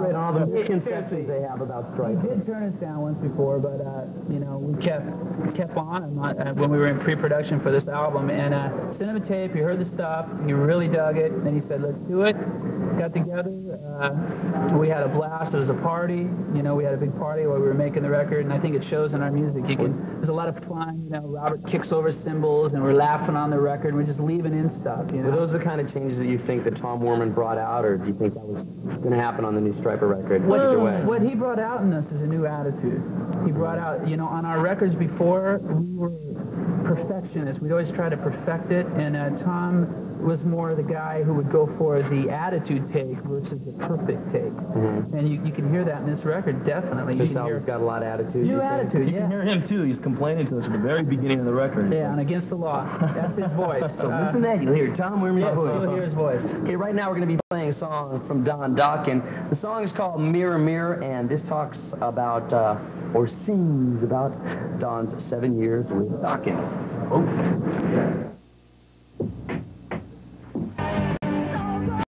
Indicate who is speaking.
Speaker 1: Right, all the misconceptions they have about
Speaker 2: He did turn us down once before, but uh, you know we kept kept on and not, uh, when we were in pre-production for this album and uh, sent him a tape. He heard the stuff, he really dug it, and then he said, "Let's do it." Got together, uh, we had a blast. It was a party, you know. We had a big party while we were making the record, and I think it shows in our music. You can there's a lot of fun, you know. Robert kicks over cymbals, and we're laughing on the record. We're just leaving in stuff, you
Speaker 1: Were
Speaker 2: know.
Speaker 1: those the kind of changes that you think that Tom Werman brought out, or do you think that was going to happen on the new Stryper record? Either way.
Speaker 2: What he brought out in us is a new attitude. He brought out, you know, on our records before, we were perfectionists. We'd always try to perfect it, and uh, Tom was more the guy who would go for the attitude take versus the perfect take. And you, you can hear that in this record, definitely. You
Speaker 1: This
Speaker 2: can hear
Speaker 1: album's got a lot of attitude.
Speaker 2: new
Speaker 1: you think?
Speaker 2: attitude,
Speaker 3: You can hear him too. He's complaining to us at the very beginning of the record.
Speaker 2: Yeah, and against the law. That's his voice.
Speaker 1: So
Speaker 2: Uh,
Speaker 1: listen to that, you'll hear Tom Werman's
Speaker 2: yeah,
Speaker 1: voice.
Speaker 2: you'll hear his voice.
Speaker 1: Okay, right now we're going to be playing a song from Don Dokken. The song is called Mirror Mirror, and this talks about, uh, or sings about Don's seven years with Dokken. Oh.